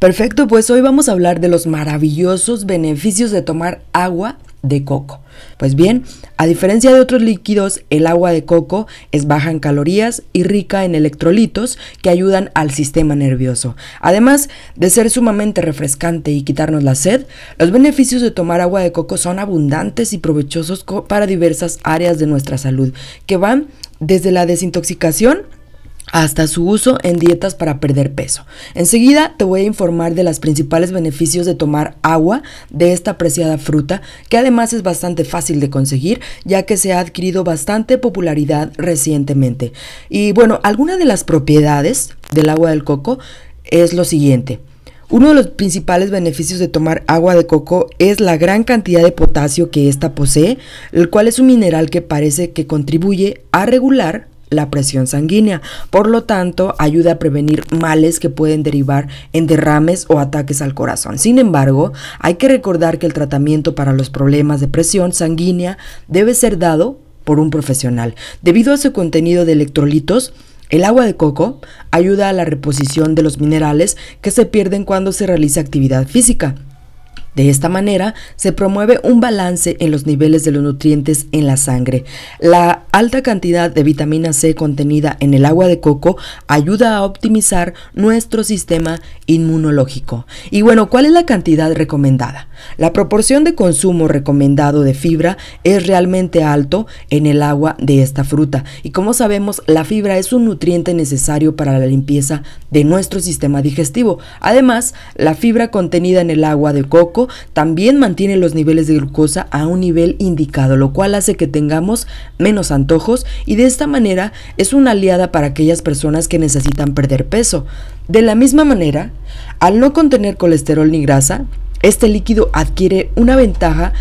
Perfecto, pues hoy vamos a hablar de los maravillosos beneficios de tomar agua de coco. Pues bien, a diferencia de otros líquidos, el agua de coco es baja en calorías y rica en electrolitos que ayudan al sistema nervioso. Además de ser sumamente refrescante y quitarnos la sed, los beneficios de tomar agua de coco son abundantes y provechosos para diversas áreas de nuestra salud, que van desde la desintoxicación hasta su uso en dietas para perder peso. Enseguida te voy a informar de los principales beneficios de tomar agua de esta apreciada fruta, que además es bastante fácil de conseguir, ya que se ha adquirido bastante popularidad recientemente. Y bueno, alguna de las propiedades del agua del coco es lo siguiente. Uno de los principales beneficios de tomar agua de coco es la gran cantidad de potasio que ésta posee, el cual es un mineral que parece que contribuye a regular la presión sanguínea. Por lo tanto, ayuda a prevenir males que pueden derivar en derrames o ataques al corazón. Sin embargo, hay que recordar que el tratamiento para los problemas de presión sanguínea debe ser dado por un profesional. Debido a su contenido de electrolitos, el agua de coco ayuda a la reposición de los minerales que se pierden cuando se realiza actividad física. De esta manera se promueve un balance en los niveles de los nutrientes en la sangre. La alta cantidad de vitamina C contenida en el agua de coco ayuda a optimizar nuestro sistema inmunológico. Y bueno, ¿cuál es la cantidad recomendada? La proporción de consumo recomendado de fibra es realmente alto en el agua de esta fruta. Y como sabemos, la fibra es un nutriente necesario para la limpieza de nuestro sistema digestivo. Además, la fibra contenida en el agua de coco también mantiene los niveles de glucosa a un nivel indicado, lo cual hace que tengamos menos antojos y de esta manera es una aliada para aquellas personas que necesitan perder peso. De la misma manera, al no contener colesterol ni grasa, este líquido adquiere una ventaja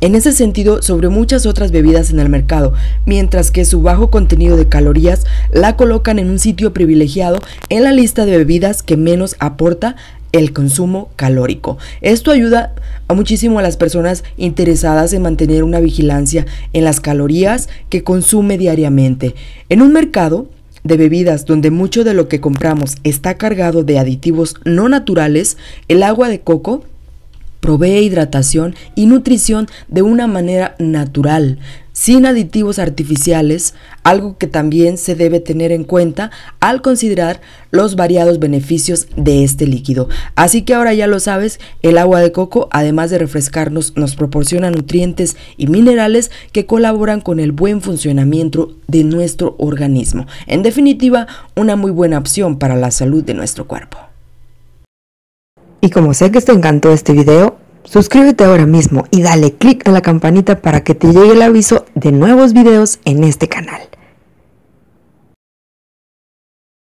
en ese sentido sobre muchas otras bebidas en el mercado, mientras que su bajo contenido de calorías la colocan en un sitio privilegiado en la lista de bebidas que menos aporta el consumo calórico. Esto ayuda a muchísimo a las personas interesadas en mantener una vigilancia en las calorías que consume diariamente. En un mercado de bebidas donde mucho de lo que compramos está cargado de aditivos no naturales, el agua de coco provee hidratación y nutrición de una manera natural, sin aditivos artificiales, algo que también se debe tener en cuenta al considerar los variados beneficios de este líquido. Así que ahora ya lo sabes, el agua de coco, además de refrescarnos, nos proporciona nutrientes y minerales que colaboran con el buen funcionamiento de nuestro organismo. En definitiva, una muy buena opción para la salud de nuestro cuerpo. Y como sé que te encantó este video, suscríbete ahora mismo y dale click a la campanita para que te llegue el aviso de nuevos videos en este canal.